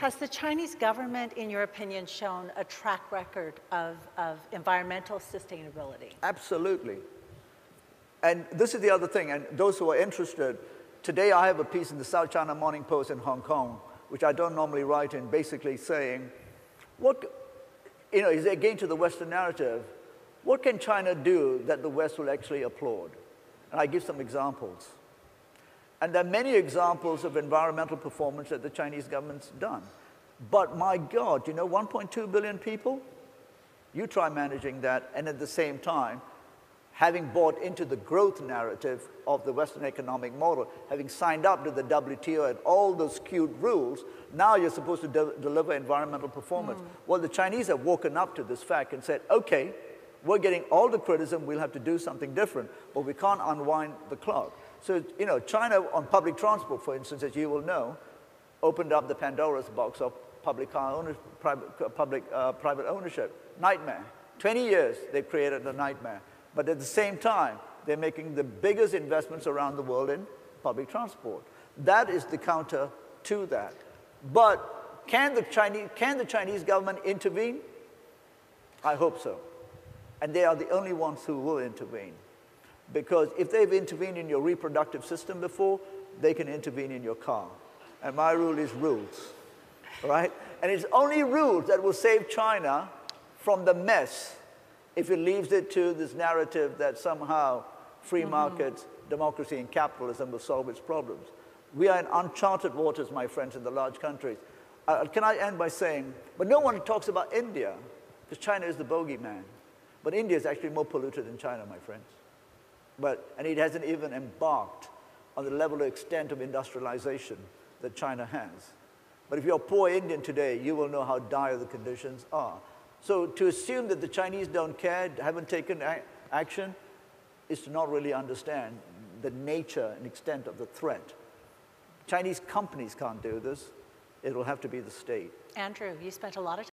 Has the Chinese government, in your opinion, shown a track record of, of environmental sustainability? Absolutely. And this is the other thing, and those who are interested, today I have a piece in the South China Morning Post in Hong Kong, which I don't normally write in, basically saying, what, you know, is again to the Western narrative, what can China do that the West will actually applaud? And I give some examples. And there are many examples of environmental performance that the Chinese government's done. But my God, you know, 1.2 billion people? You try managing that, and at the same time, having bought into the growth narrative of the Western economic model, having signed up to the WTO and all those skewed rules, now you're supposed to de deliver environmental performance. Mm. Well, the Chinese have woken up to this fact and said, okay, we're getting all the criticism, we'll have to do something different, but we can't unwind the clock. So, you know, China on public transport, for instance, as you will know, opened up the Pandora's box of public car ownership, private, public, uh, private ownership. Nightmare. 20 years they've created a nightmare. But at the same time, they're making the biggest investments around the world in public transport. That is the counter to that. But can the Chinese, can the Chinese government intervene? I hope so. And they are the only ones who will intervene. Because if they've intervened in your reproductive system before, they can intervene in your car. And my rule is rules, right? And it's only rules that will save China from the mess if it leaves it to this narrative that somehow free mm-hmm. markets, democracy, and capitalism will solve its problems. We are in uncharted waters, my friends, in the large countries. Uh, can I end by saying, but no one talks about India, because China is the bogeyman. But India is actually more polluted than China, my friends. But, and it hasn't even embarked on the level of extent of industrialization that China has. But if you're a poor Indian today, you will know how dire the conditions are. So to assume that the Chinese don't care, haven't taken action, is to not really understand the nature and extent of the threat. Chinese companies can't do this. It will have to be the state. Andrew, you spent a lot of